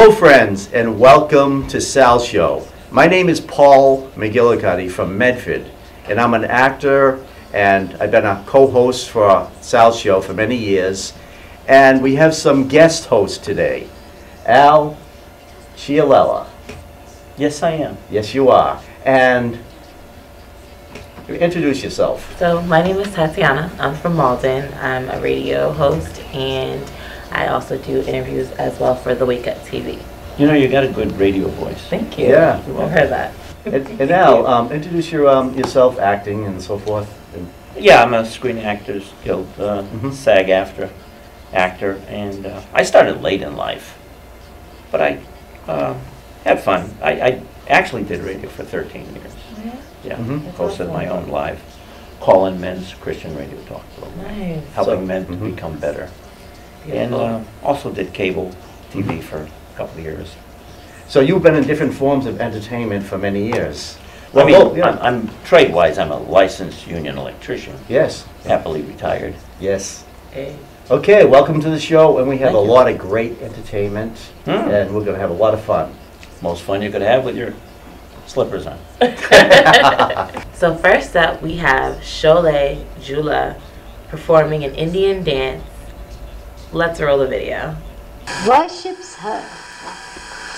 Hello, friends, and welcome to Sal's Show. My name is Paul McGillicuddy from Medford, and I'm an actor, and I've been a co-host for Sal's Show for many years. And we have some guest hosts today. Al Cialella. Yes, I am. Yes, you are. And introduce yourself. So my name is Tathiana. I'm from Malden. I'm a radio host and I also do interviews as well for the Wake Up TV. You know, you got a good radio voice. Thank you. Yeah. I've heard that. And, and Al, um, introduce your, um, yourself, acting and so forth. And- Yeah, I'm a Screen Actors Guild, uh, Mhm. SAG-AFTRA actor, and uh, I started late in life, but I uh, had fun. I, I actually did radio for 13 years. Yeah, Mhm. That's hosted my own live call-in men's Christian radio talk program, Nice. helping So- men to Mhm. become better. And uh, also did cable TV for a couple of years. So you've been in different forms of entertainment for many years. I mean, oh, yeah. I'm, I'm trade-wise, I'm a licensed union electrician, Yes, happily retired. yes. Hey. Okay, welcome to the show, and we have a you. lot of great entertainment, Hmm. and we're gonna have a lot of fun. Most fun you could have with your slippers on. So first up we have Sho'leh Geula performing an Indian dance. Let's roll the video. worships her.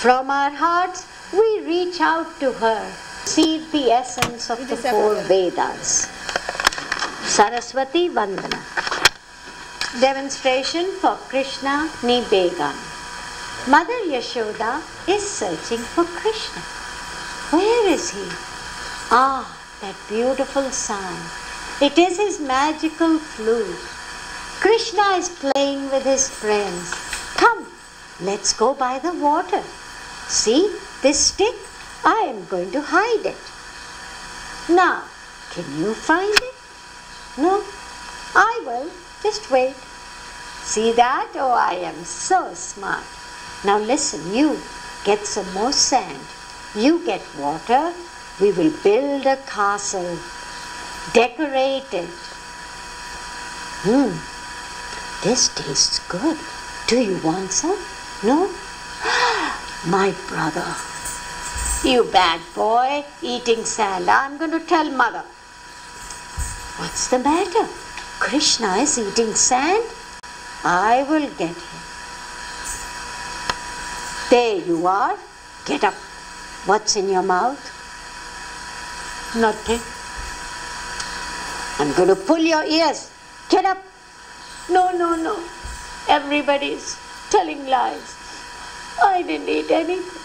From our hearts, we reach out to her, see the essence of the four Vedas. Saraswati Vandana. Demonstration for Krishna Nibegan. Mother Yashoda is searching for Krishna. Where is he? Ah, that beautiful sound. It is his magical flute. Krishna is playing with his friends. Come, let's go by the water. See this stick? I am going to hide it. Now, can you find it? No? I will. Just wait. See that? Oh, I am so smart. Now listen, you get some more sand. You get water. We will build a castle. Decorate it. Hmm. This tastes good. Do you want some? No? My brother. You bad boy, eating sand. I'm going to tell mother. What's the matter? Krishna is eating sand? I will get him. There you are. Get up. What's in your mouth? Nothing. I'm going to pull your ears. Get up. No, no, no. Everybody's telling lies. I didn't eat anything.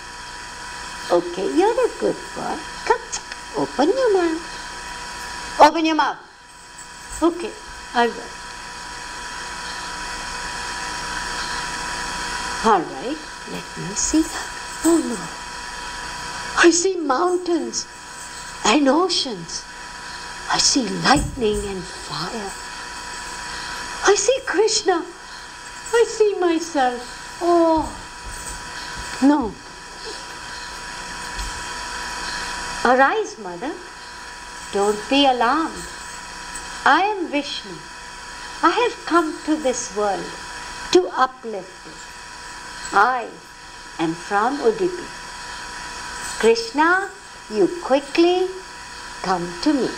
Okay, you're a good boy. Come, open your mouth. Open your mouth. Okay, I will. All right, let me see. Oh no. I see mountains and oceans. I see lightning and fire. I see Krishna. I see myself. Oh, no. Arise, mother. Don't be alarmed. I am Vishnu. I have come to this world to uplift it. I am from Udupi. Krishna, you quickly come to me.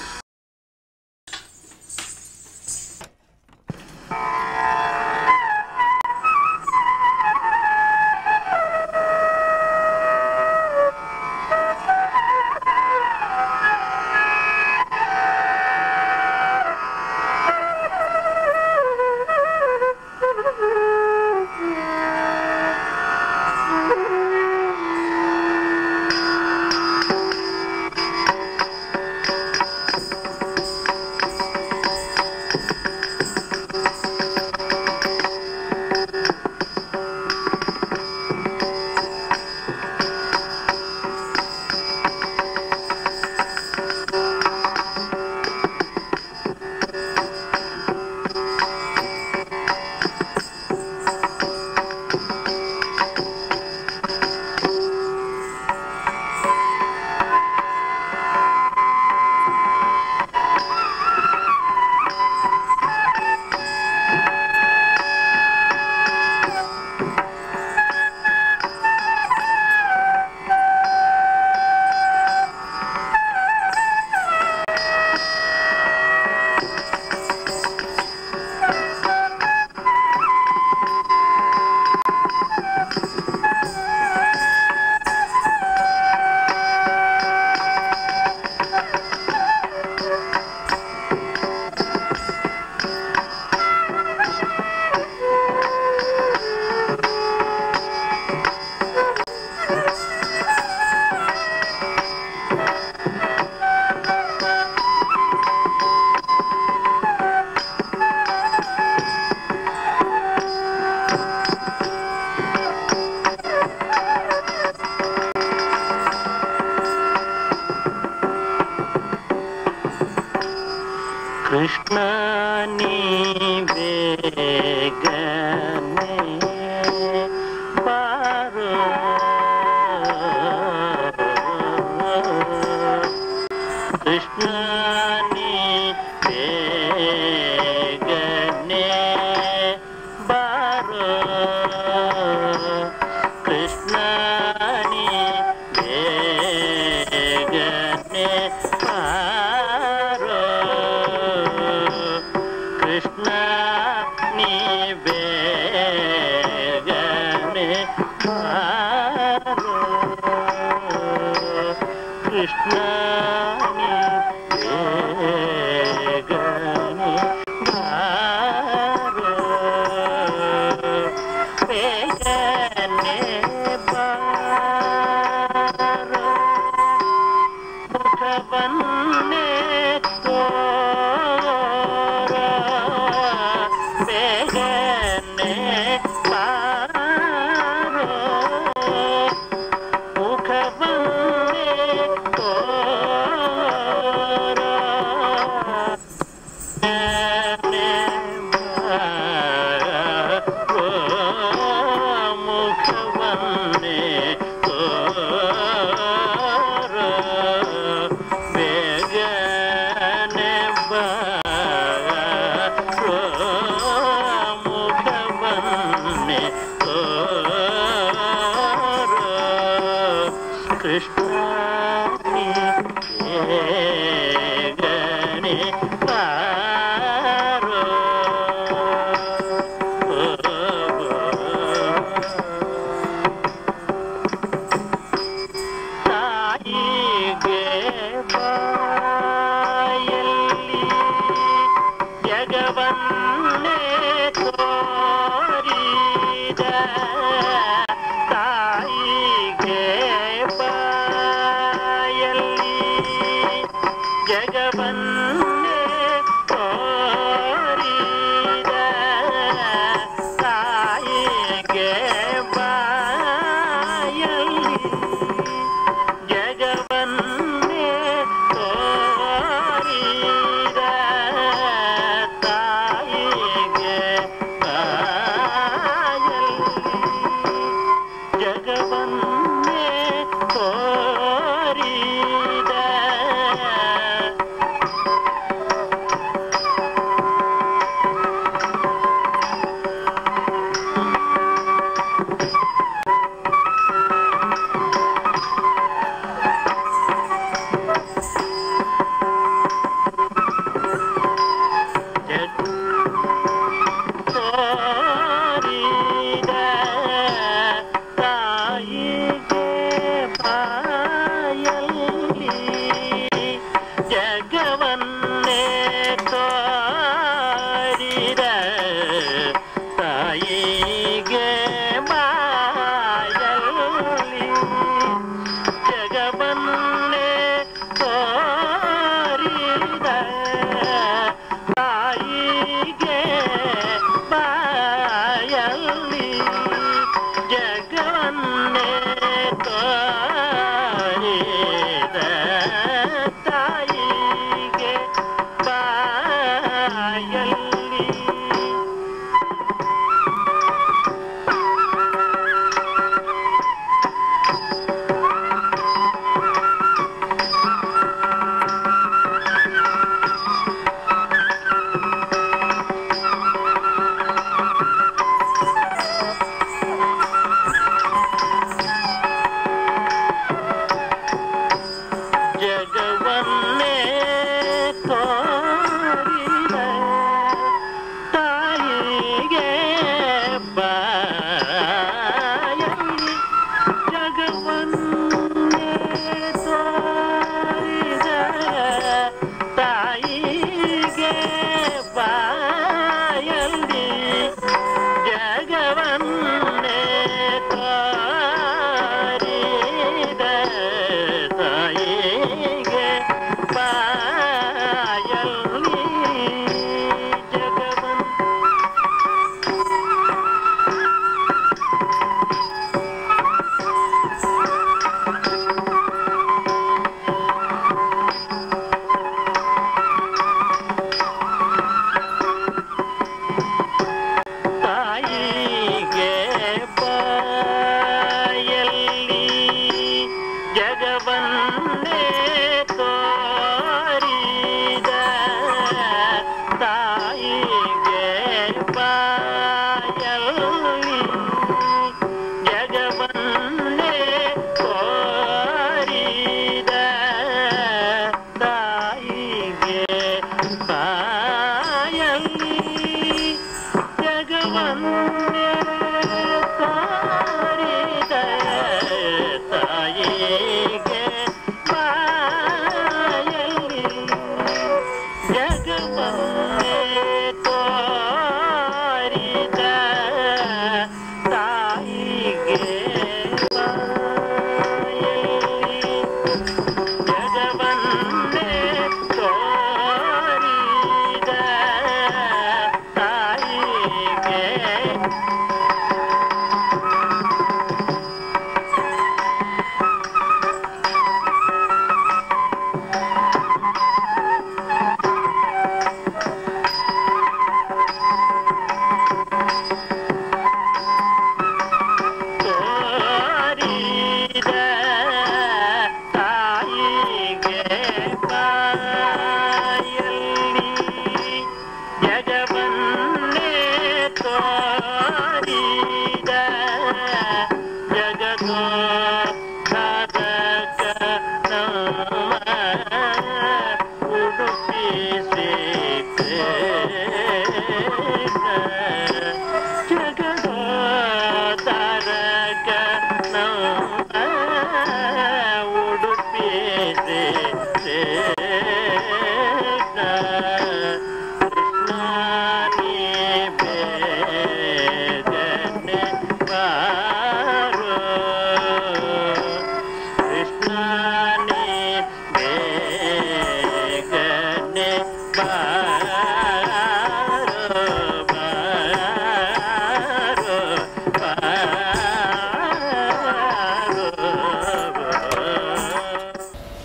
nicht.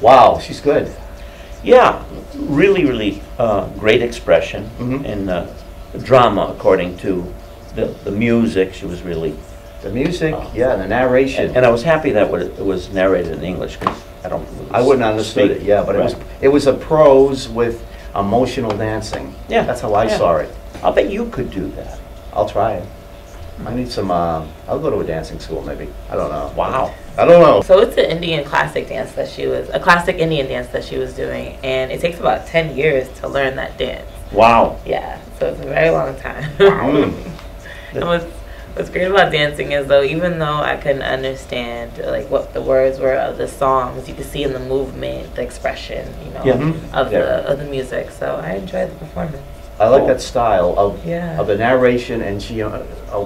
Wow, she's good. Yeah, really, really uh, great expression Mhm. and uh, drama according to the, the music. She was really, The music, Oh. yeah, the narration. and, and I was happy that it was narrated in English because I don't. I wouldn't understood speak. it, yeah, but it was, it was a prose with emotional dancing. Yeah, That's how I yeah. saw it. I'll bet you could do that. I'll try it. I need some, uh, I'll go to a dancing school maybe. I don't know. Wow. I don't know. So it's an Indian classic dance that she was, a classic Indian dance that she was doing, and it takes about 10 years to learn that dance. Wow. Yeah, so it's a very long time. Mm. and what's, what's great about dancing is though, even though I couldn't understand like what the words were of the songs, you could see in the movement, the expression, you know, Yeah. Mhm. of Yeah. the of the music. So I enjoyed the performance. I like that style of, Yeah. of the narration and she uh, uh,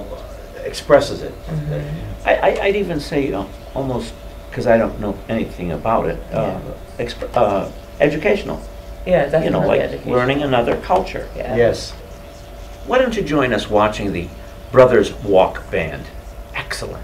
expresses it. Mhm. I, I, I'd even say uh, almost, because I don't know anything about it, uh, exp- uh, educational. Yeah, definitely. You know, like education. learning another culture. Yeah. Yes. Why don't you join us watching the Brothers Walk Band? Excellent.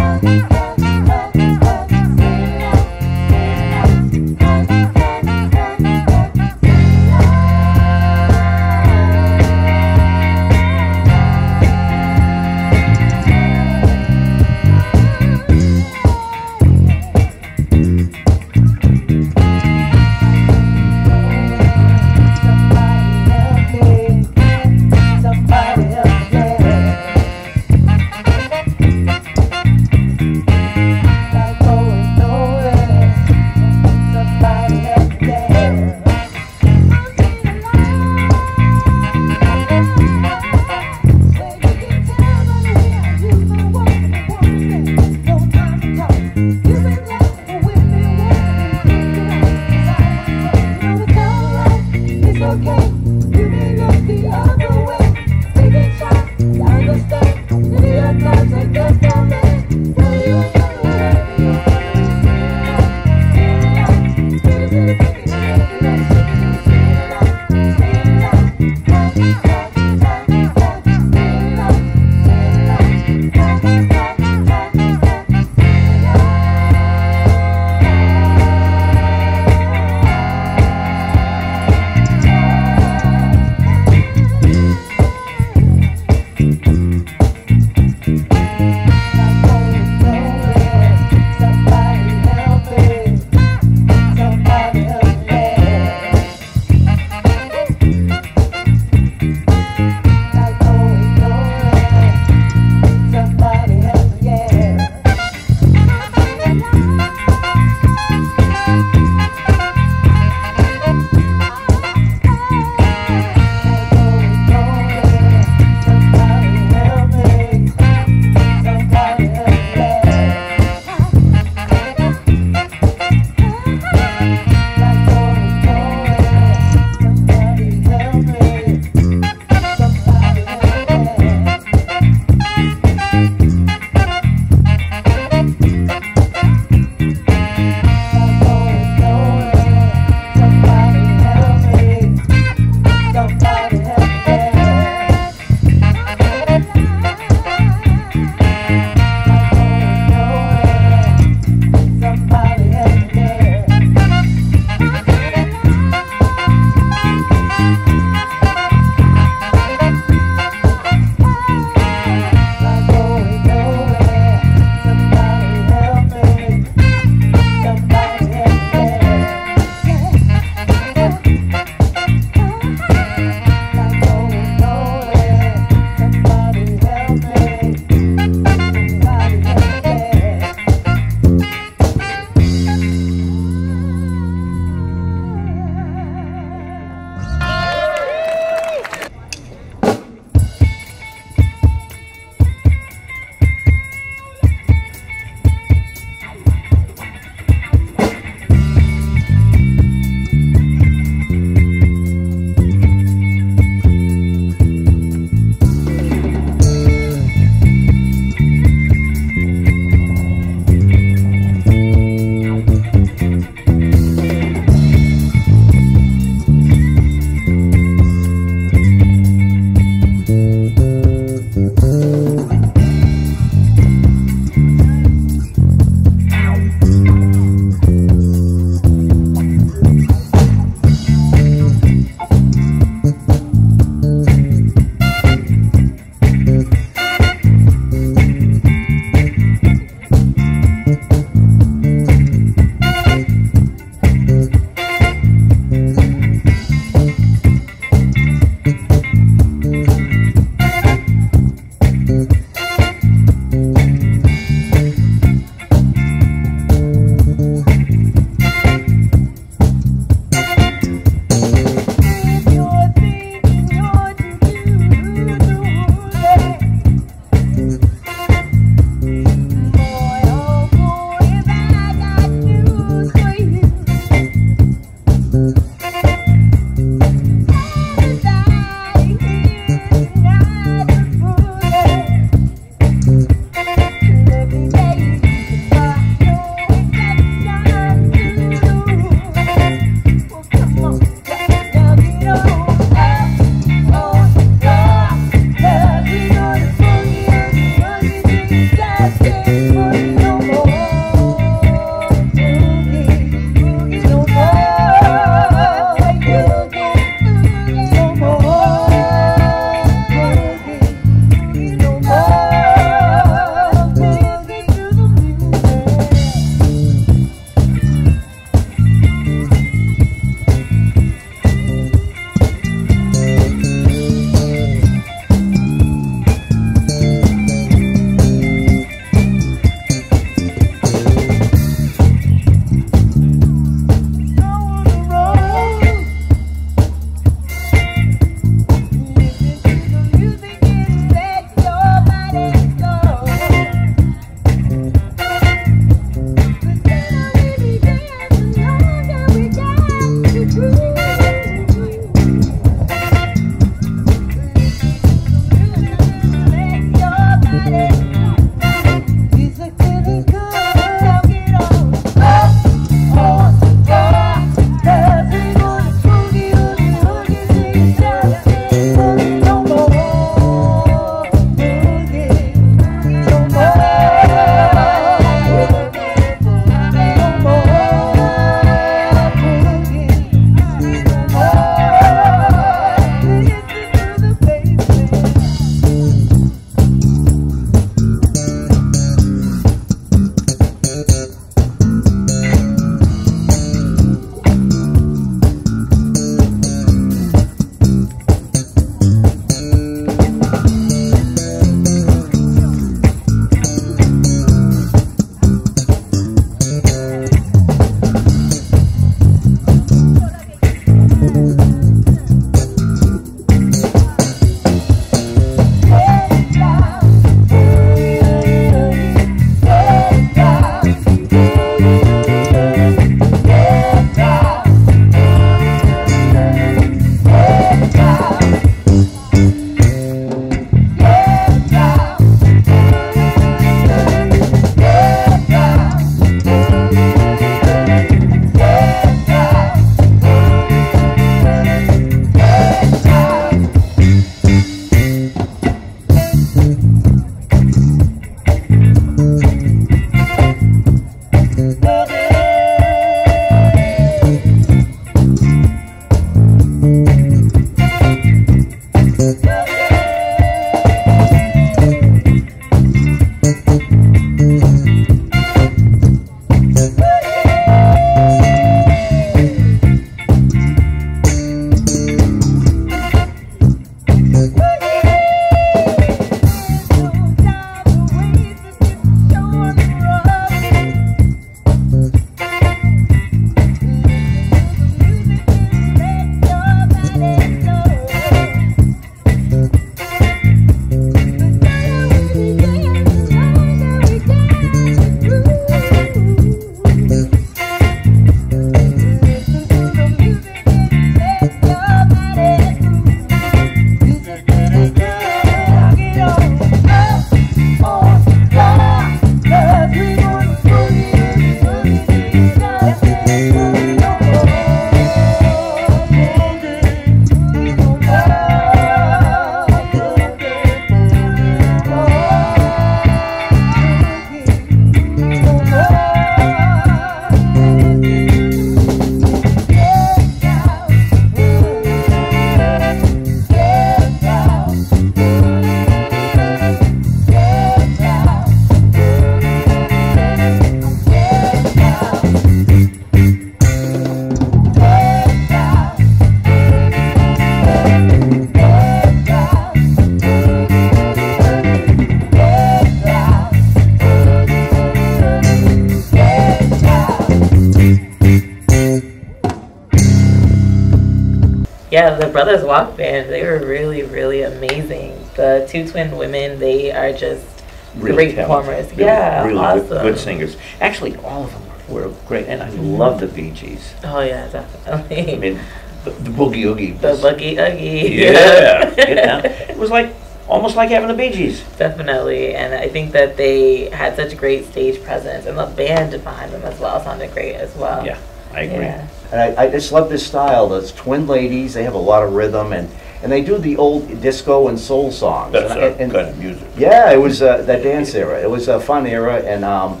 The Brothers Walk Band, they were really, really amazing. The two twin women, they are just Really great performers. Really- yeah, really awesome. good, good singers. Actually, all of them were great, and I mm-hmm. love the Bee Gees. Oh yeah, definitely. I mean, the, the boogie oogie. the boogie oogie. Yeah, get down. It was like almost like having the Bee Gees. Definitely, and I think that they had such great stage presence, and the band behind them as well sounded great as well. Yeah, I agree. Yeah. And I, I just love this style. Those twin ladies, they have a lot of rhythm, and, and they do the old disco and soul songs. That's And- and- kind of music. Yeah, it was uh, that dance era. It was a fun era, and um,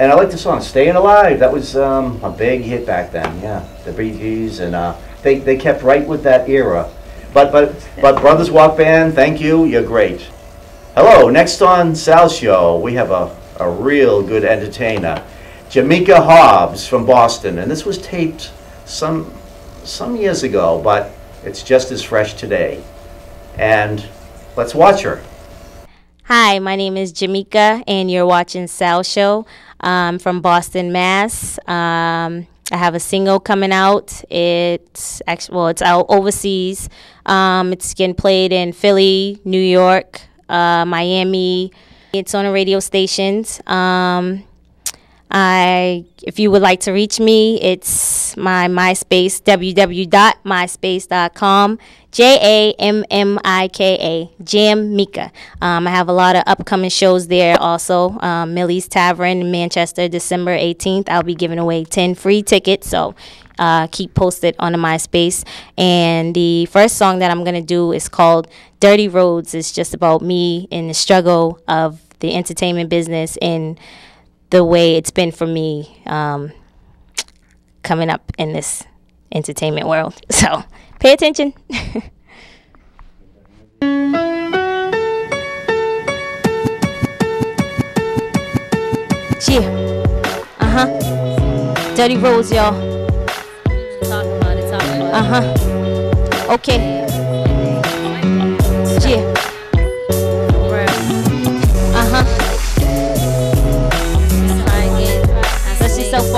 and I like the song "Staying Alive." That was um, a big hit back then. Yeah, the Bee Gees, and uh, they they kept right with that era. But but but Brothers Walk Band, thank you. You're great. Hello. Next on Sal's show, we have a a real good entertainer, Jammika Hobbs from Boston, and this was taped some some years ago, but it's just as fresh today. And let's watch her. Hi, my name is Jammika, and you're watching Sal Show um, from Boston, Mass. Um, I have a single coming out. It's actually well, it's out overseas. Um, it's getting played in Philly, New York, uh, Miami. It's on the radio stations. Um, I, if you would like to reach me, it's my MySpace, www.myspace.com, J A M M I K A, Jammika. Um, I have a lot of upcoming shows there also. Um, Millie's Tavern in Manchester, December 18th. I'll be giving away 10 free tickets, so uh, keep posted on the MySpace. And the first song that I'm going to do is called Dirty Roads. It's just about me and the struggle of the entertainment business and the way it's been for me um, coming up in this entertainment world. So pay attention. yeah. Uh huh. Dirty Roads, y'all. Talk about it, talk about Uh huh. Okay.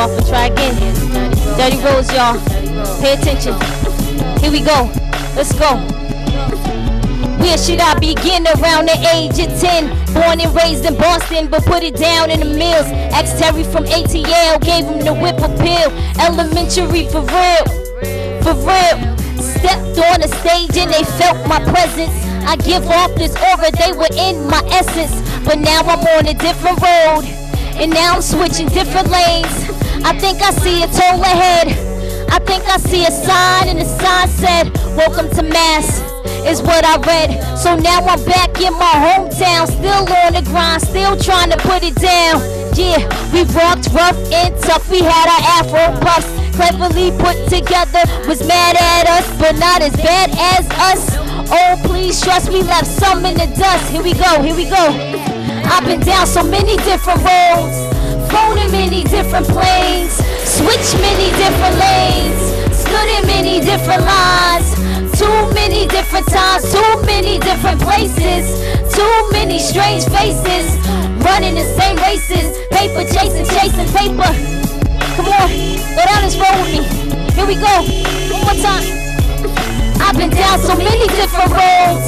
Off and try again. Dirty Roads, y'all. Pay attention. Here we go. Let's go. Where should I begin? Around the age of 10. Born and raised in Boston, but put it down in the mills. Ex Terry from ATL gave him the whip appeal. Elementary for real. For real. Stepped on the stage and they felt my presence. I give off this aura, they were in my essence. But now I'm on a different road. And now I'm switching different lanes. I think I see a toll ahead. I think I see a sign, and the sign said, Welcome to Mass, is what I read. So now I'm back in my hometown, still on the grind, still trying to put it down. Yeah, we rocked rough and tough, we had our afro puffs. Cleverly put together, was mad at us, but not as bad as us. Oh, please trust me, left some in the dust. Here we go, here we go. I've been down so many different roads, flown in many different planes, switched many different lanes, stood in many different lines, too many different times, too many different places, too many strange faces, running the same races, paper chasing, chasing paper. Come on, go down this road with me. Here we go, one more time. I've been down so many different roads,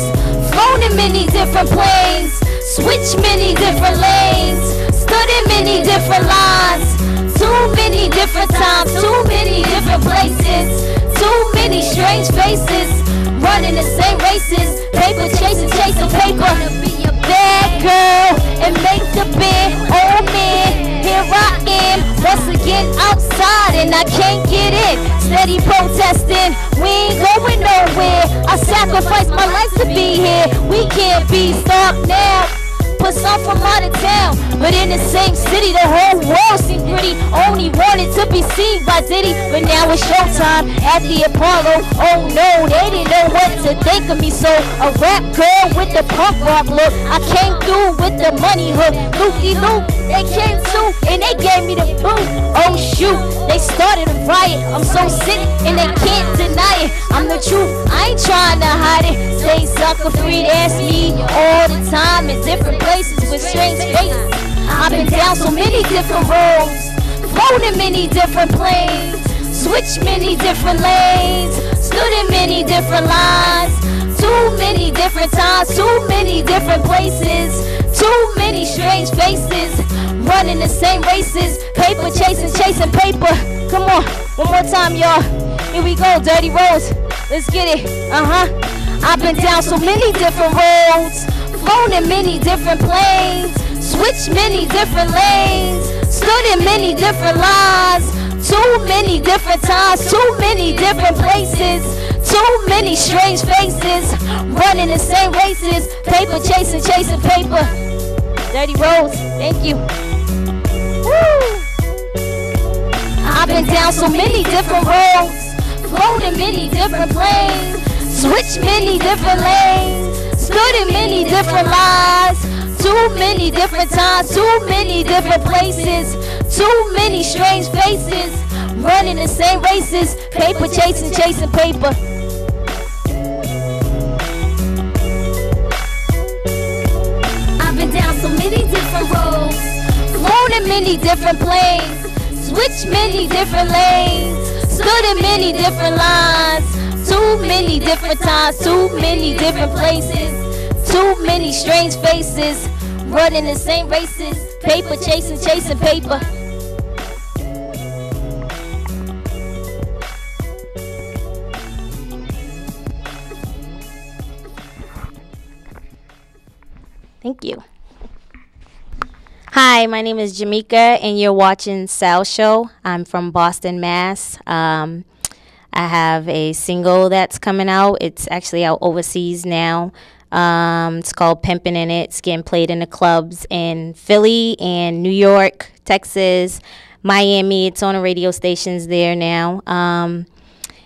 flown in many different planes, switched many different lanes, stood in many different lines, too many different times, too many different places, too many strange faces, running the same races, paper chasing, chasing paper. Bad girl and make the bed, oh man. Here I am, once again outside and I can't get in. Steady protesting, we ain't going nowhere. I sacrificed my life to be here. We can't be stopped now. Put some from out of town, but in the same city, the whole world seemed pretty. Only wanted to be seen by Diddy, but now it's showtime at the Apollo. Oh no, they didn't know what to think of me, so a rap girl with the punk rock look. I came through with the money hook, looky loop. They came too, and they gave me the boot. Oh shoot, they started a riot. I'm so sick, and they can't deny it. I'm the truth, I ain't trying to hide it. Stay sucker free, that's me all the time in different places with strange faces. I've been down so many different roads, flown in many different planes, switched many different lanes, stood in many different lines. Too many different times, too many different places. Too many strange faces, running the same races. Paper chasing, chasing paper. Come on, one more time, y'all. Here we go, Dirty Roads. Let's get it. Uh huh. I've been down so many different roads, flown in many different planes, switched many different lanes, stood in many different lines. Too many different times, too many different places, too many strange faces, running the same races, paper chasing, chasing paper. Dirty Roads, thank you. Woo! I've been down so many different roads, flown in many different planes, switched many different lanes, stood in many different lines, too many different times, too many different places, too many strange faces, running the same races, paper chasing, chasing paper. I've been down so many different roads, flown in many different planes, switched many different lanes, stood in many different lines, too many different times, too many different places, too many strange faces, running the same races, paper chasing, chasing paper. Thank you. Hi, my name is Jammika, and you're watching Sal Show. I'm from Boston, Mass. Um, I have a single that's coming out. It's actually out overseas now. Um, it's called Pimpin' in It. It's getting played in the clubs in Philly and New York, Texas, Miami. It's on the radio stations there now. Um,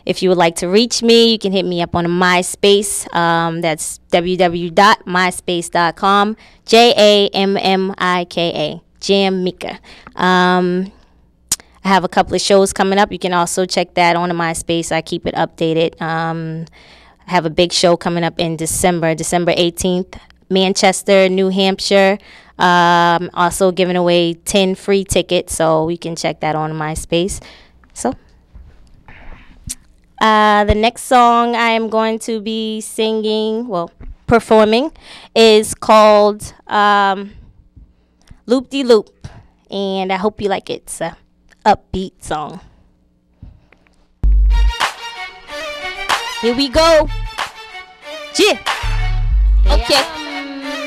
if you would like to reach me, you can hit me up on MySpace. Um, that's www.myspace.com. J A M M I K A. Jammika. Um, I have a couple of shows coming up. You can also check that on MySpace. I keep it updated. Um, I have a big show coming up in December, December 18th, Manchester, New Hampshire. Um, also giving away 10 free tickets, so you can check that on MySpace. So. Uh, the next song I am going to be singing, well, performing, is called um, Loop De Loop. And I hope you like it. A upbeat song. Here we go. Yeah. Okay.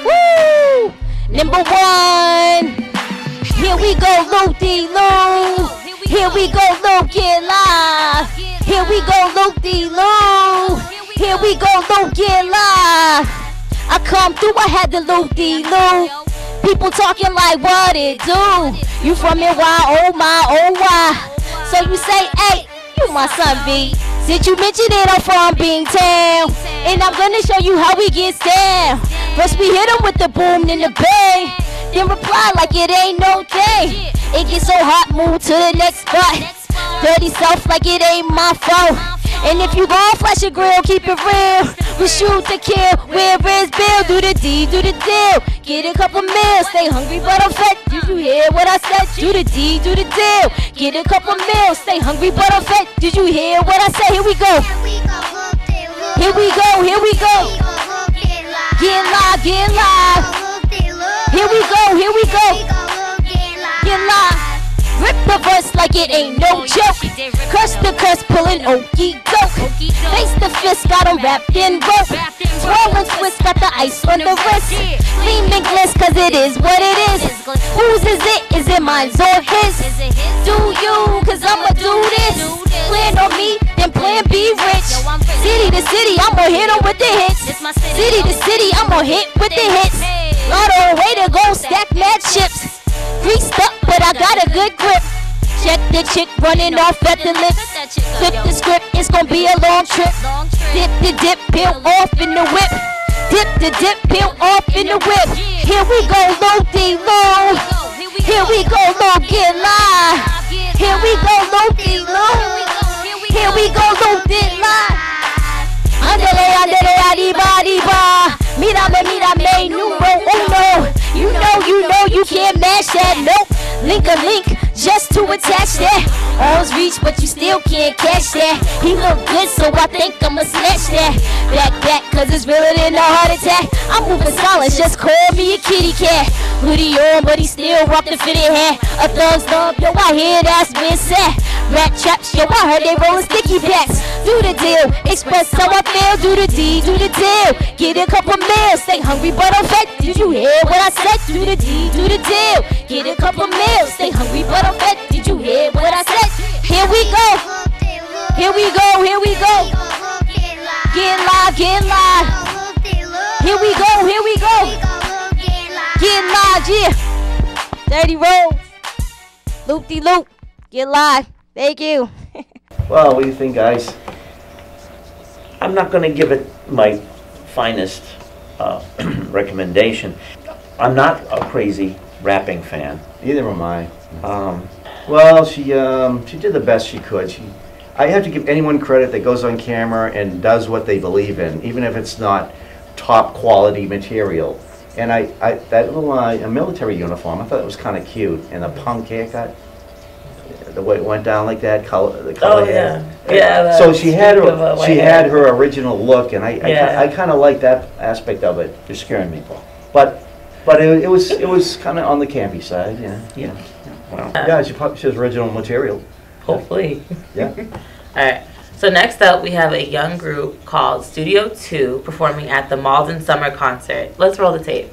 Woo! Number one. Here we go, Loop De Loop. Here we go, Loop Get Live. Here we go, Loop De Loop. Here we go, Luke Get Live. I come through, I had the Loop De Loop. People talking like what it do. You from NY, oh my, oh why. So you say, hey, you my son B. Did you mention it? I'm from Beantown. And I'm gonna show you how we get down. First we hit 'em with the boom, then the bang. Then reply like it ain't no thing. It gets so hot, move to the next spot. Dirty self like it ain't my fault. And if you gon' flash your grill, keep it real. We shoot to kill. Where is Bill? Do the D, do the deal. Get a couple meals. Stay hungry but I'm fed. Did you hear what I said? Do the D, do the deal. Get a couple meals. Stay hungry but I'm fed. Did you hear what I said? Here we go. Here we go. Here we go. Get live, get live. Here we go. Here we go. Get live. Rip the verse like it ain't no joke. Curse the curse, pulling okey doke. Face the fist, got 'em wrapped in rope. Swirl and twist, got the ice on the wrist. Lean and gliss, cause it is what it is. Whose is it? Is it mine or his? Do you, cause I'ma do this. Plan on me, then plan be rich. City to city, I'ma hit 'em with the hits. City to city, I'ma hit with the hits. Lotto, way to go, stack mad chips. Greased up, but I got a good grip. Check the chick running off at the lips. Flip the script, it's gonna be a long trip. Dip the dip, peel off in the whip. Dip the dip, peel off in the whip. Here we go, low D low. Here we go, low get live. Here we go, low D low. Here we go, low get live. Andele, andele, arriba, arriba. Mírame, mírame, numero uno. You know, you know, you can't match that, nope. Link a link just to attach that. Arms reach, but you still can't catch that. He look good, so I think I'ma snatch that. Back back, cause it's realer than a heart attack. I'm moving silence, just call me a kitty cat. Hoodie on, but he still rock the fitted hat. A thumbs up, yo, I hear that's been said. Rat traps, yo, I heard they rollin' sticky packs. Do the deal, express how I feel. Do the D, do the deal. Get a couple meals, stay hungry but I'm fat. Did you hear what I said? Do the D, do the deal. Get a couple meals, stay hungry but I'm fat. Did you hear what I said? Here we go, here we go, here we go. Get live, get live. Here we go, here we go. Get live, yeah. Dirty Roads. Loop de loop. Get live. Thank you. Well, what do you think, guys? I'm not going to give it my finest uh, recommendation. I'm not a crazy rapping fan. Neither am I. Um, Well, she um, she did the best she could. She, I have to give anyone credit that goes on camera and does what they believe in, even if it's not top quality material. And I, I that little uh, a military uniform, I thought it was kind of cute, and the punk haircut, the way it went down like that, color, the color Oh, hair. yeah. Yeah, So she had her, she had her original look, and I, I. I kind of like that aspect of it. you're scaring me, Paul. But, but it, it was, it was kind of on the campy side, yeah. Yeah. Well, Yeah, she, prob- she was original material. Hopefully. Yeah. All right. So next up, we have a young group called Studio Two performing at the Malden Summer Concert. Let's roll the tape.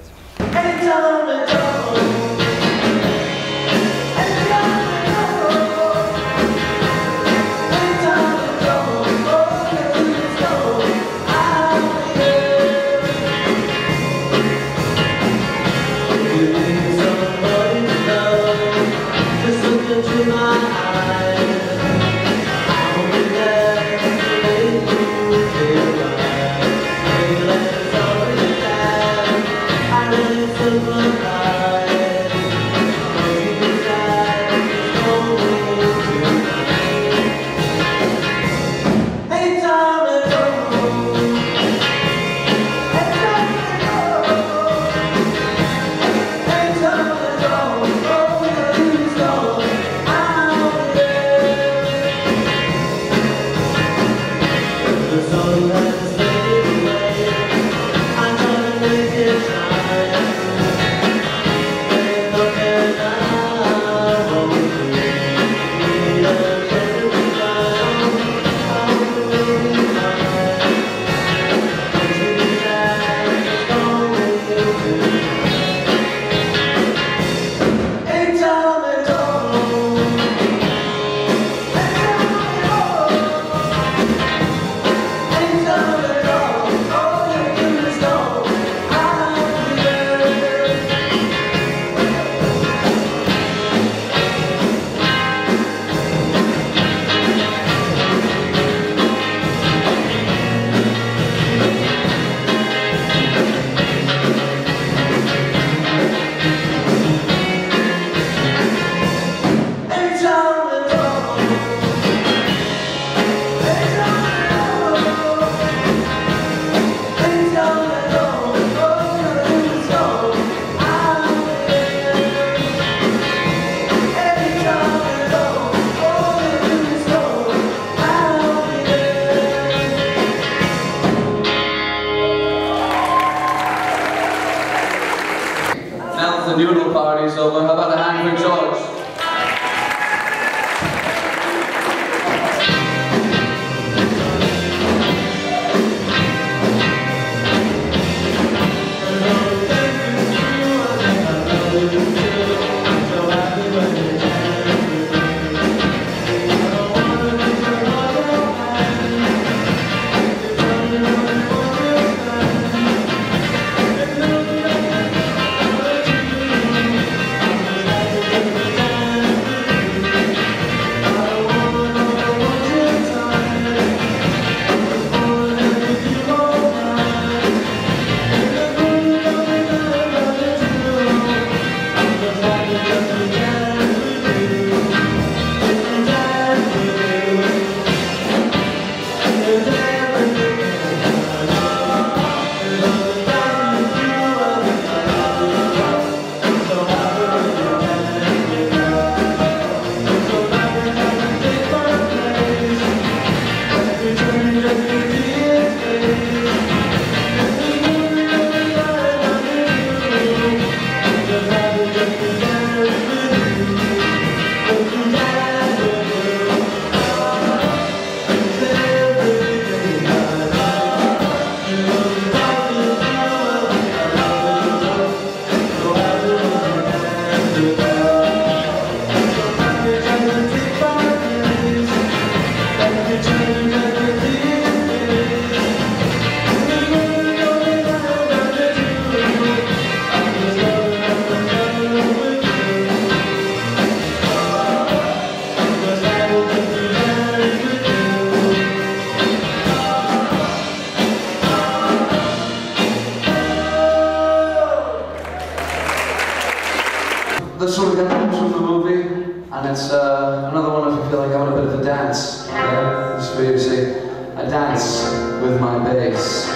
My bass,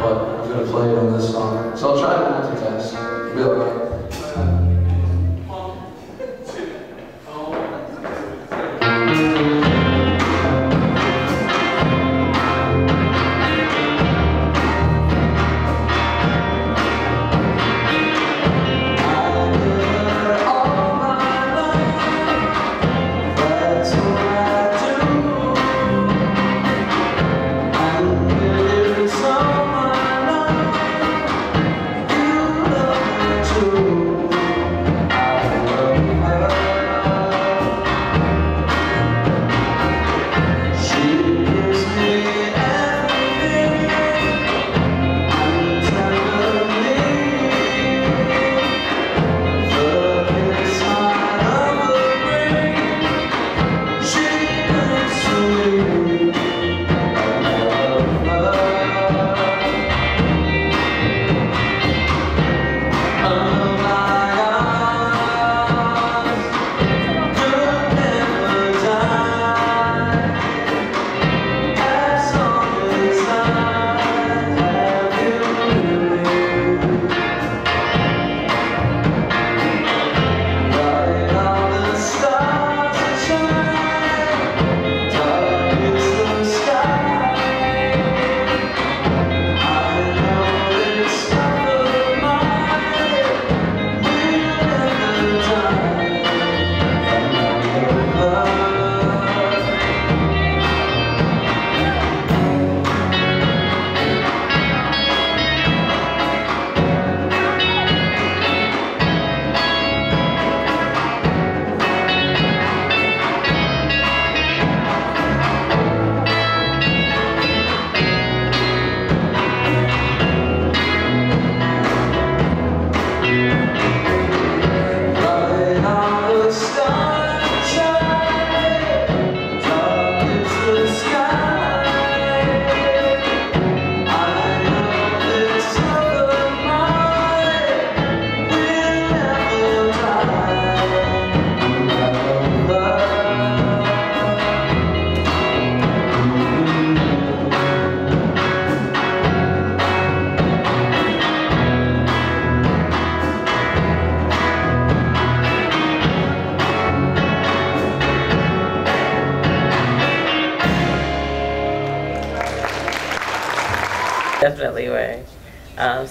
but I'm gonna play it on this song. So I'll try to multitask. Be okay.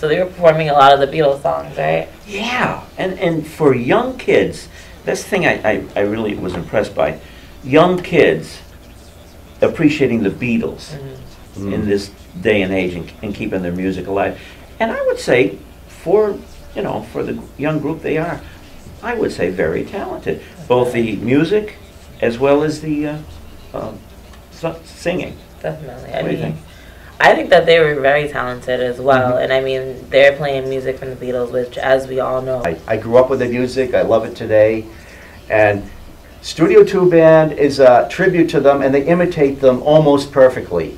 So they were performing a lot of the Beatles songs, right? Yeah, and, and for young kids, that's the thing I, I, I really was impressed by. Young kids appreciating the Beatles Mm-hmm. in this day and age and, and keeping their music alive. And I would say, for you know, for the young group they are, I would say very talented. Both the music as well as the uh, um, s- singing. Definitely. I What you mean, think? I think that they were very talented as well. Mhm. And I mean, they're playing music from the Beatles, which, as we all know, I, I grew up with the music. I love it today. And Studio 2 Band is a tribute to them, and they imitate them almost perfectly.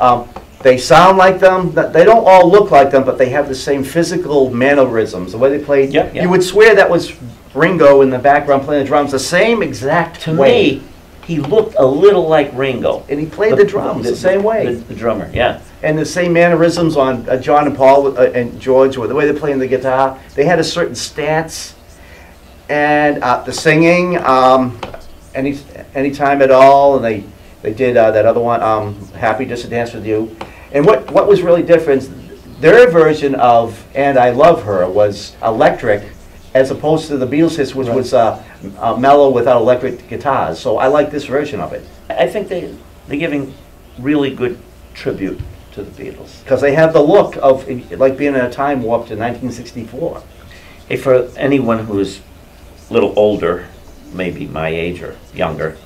Um, they sound like them. They don't all look like them, but they have the same physical mannerisms. The way they played, Yep, yep. you would swear that was Ringo in the background playing the drums, the same exact To way. me, he looked a little like Ringo. and he played the, drums the, same way. The, the drummer, yeah. and the same mannerisms on uh, John and Paul uh, and George, with the way they're playing the guitar. They had a certain stance, and uh, the singing, um, any anytime at all, and they they did uh, that other one, um, "Happy Just to Dance with You." And what what was really different, their version of "And I Love Her" was electric, as opposed to the Beatles' hits, which was uh, mellow without electric guitars. So I like this version of it I think they, they're giving really good tribute to the Beatles. because they have the look of like being in a time warp to 1964. Hey, for anyone who's a little older, maybe my age or younger,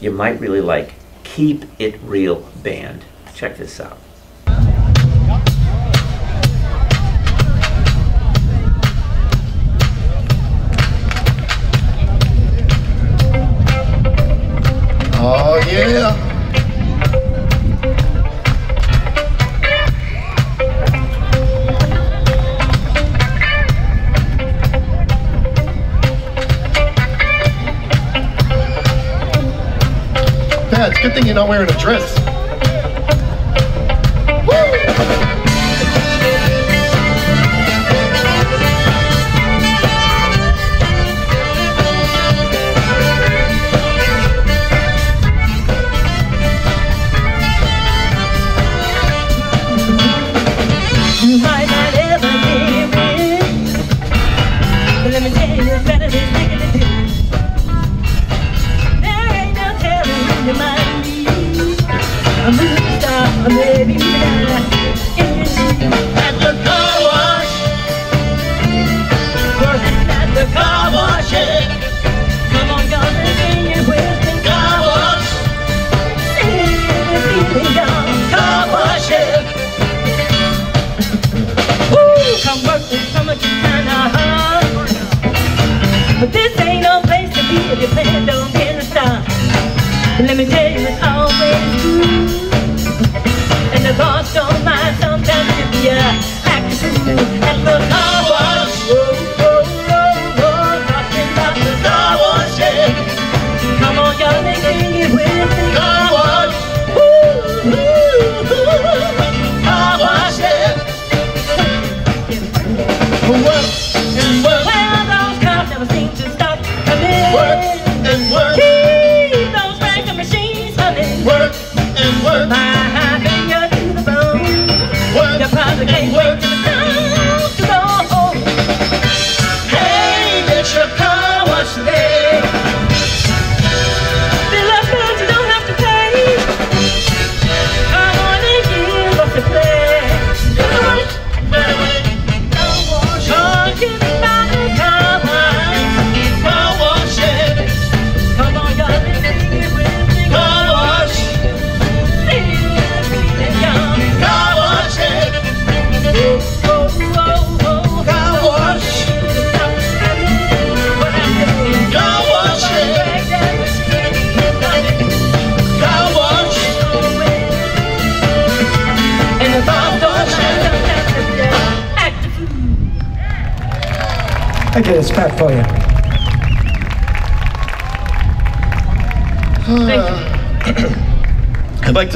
you might really like Keep It Real Band. Check this out. Yeah. Yeah, it's a good thing you're not wearing a dress.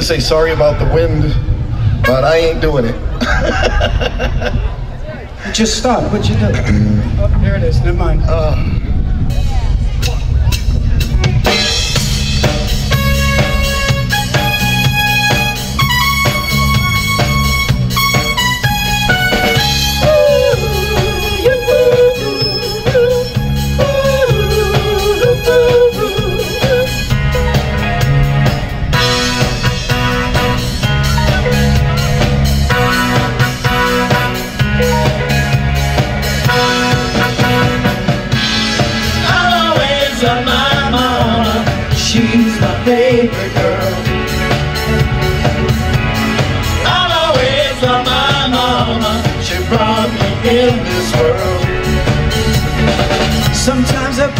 say sorry about the wind, but I ain't doing it. Just stop. What you doing? oh, here it is. Never mind. Uh,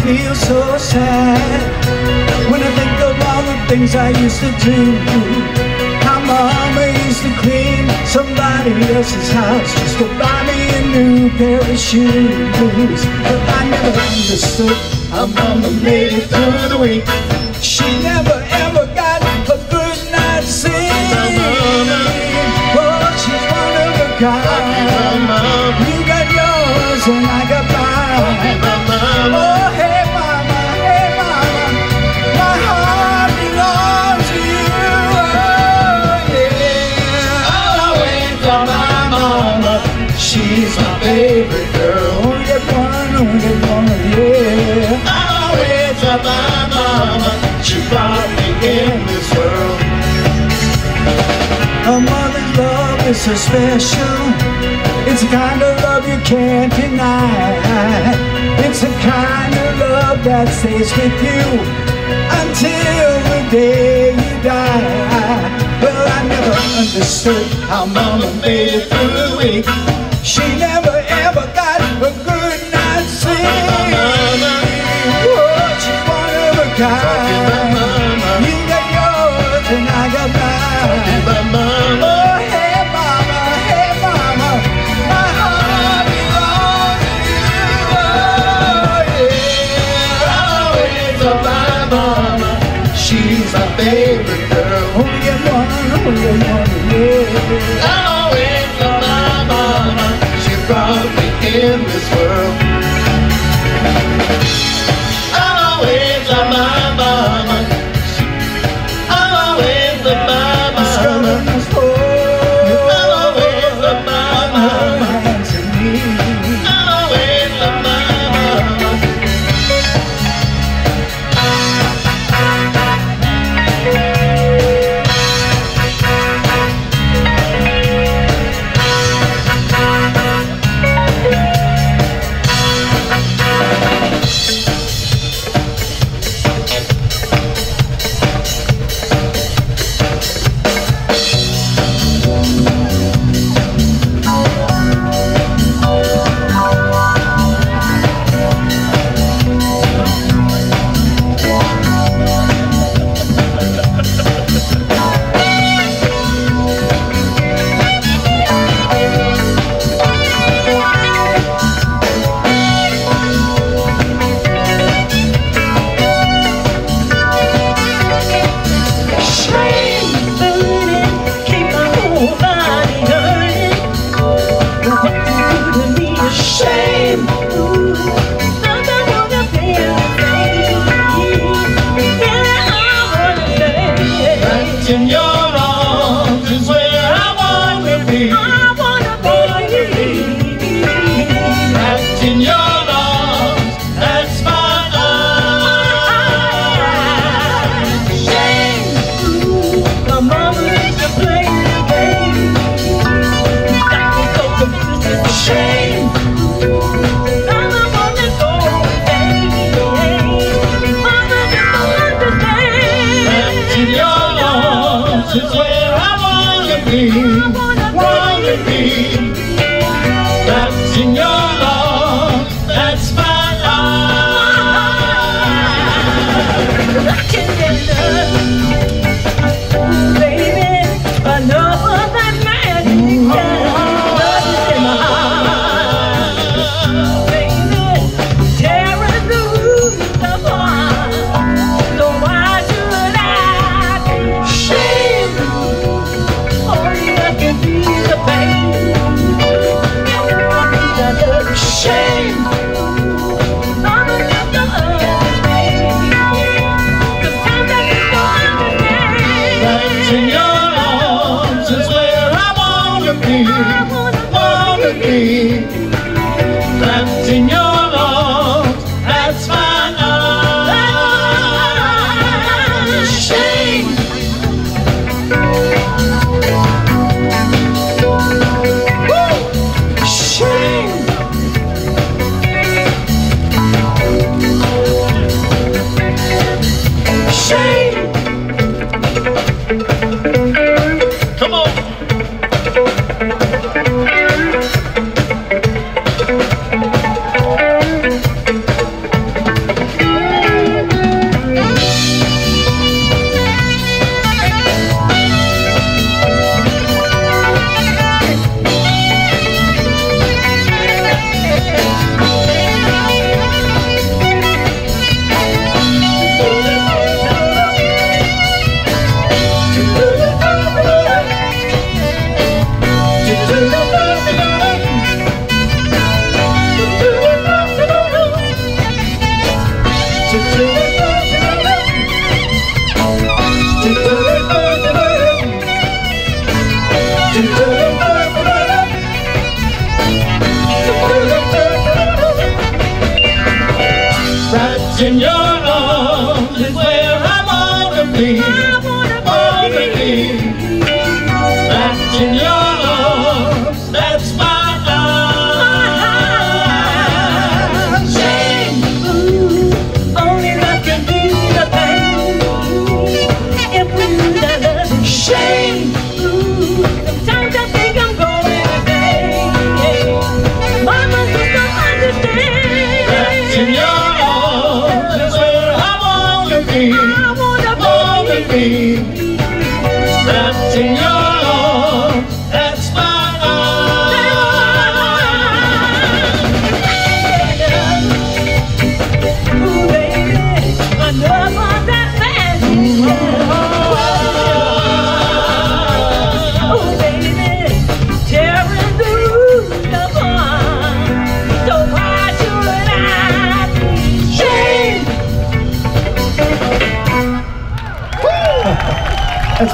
feel so sad When I think of all the things I used to do. How mama used to clean somebody else's house Just to buy me a new pair of shoes. But I never understood how mama made it through the week. She never is so special. It's a kind of love you can't deny. It's a kind of love that stays with you Until the day you die. Well, I never understood how Mama made it through the week. She never one, only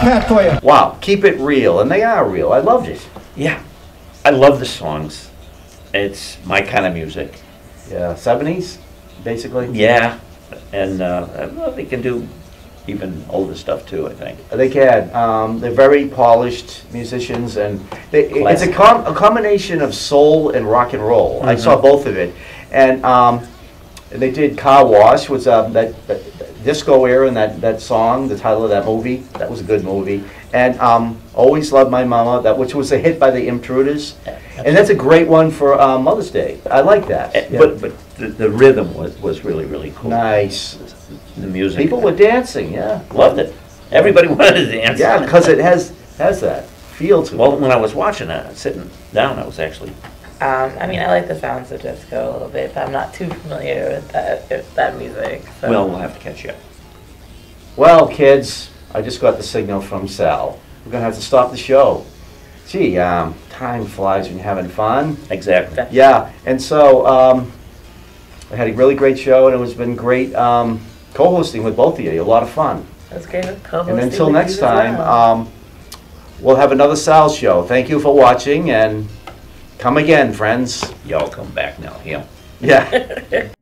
Pat for you. Wow, keep it real, and they are real. I loved it. Yeah, I love the songs. It's my kind of music. Yeah, seventies, basically. Yeah, and uh, well, they can do even older stuff too. I think. They can. Um, they're very polished musicians, and they, it's a, com- a combination of soul and rock and roll. I saw both of it, and um, they did "Car Wash," was um, that, that disco era, and that, that song, the title of that movie. That was a good movie. And um, "Always Loved My Mama," that which was a hit by the Intruders, and that's a great one for um, Mother's Day. I like that. Eh, Yeah. But but the, the rhythm was was really really cool. nice. The music. People were dancing. Yeah. loved it. Everybody wanted to dance. Yeah, because it has has that feel to it. Well, when I was watching it, sitting down, I was actually Um, I mean, I like the sounds of disco a little bit, but I'm not too familiar with that with that music. So. well. We'll have to catch you up. Well, kids, I just got the signal from Sal. We're gonna have to stop the show. Gee, um, time flies when you're having fun. Exactly. Yeah, and so um, I had a really great show, and it was been great um, co-hosting with both of you. A lot of fun. That's great. co And until next time, um, we'll have another Sal show. Thank you for watching, and come again, friends. Y'all come back now. Yeah. Yeah.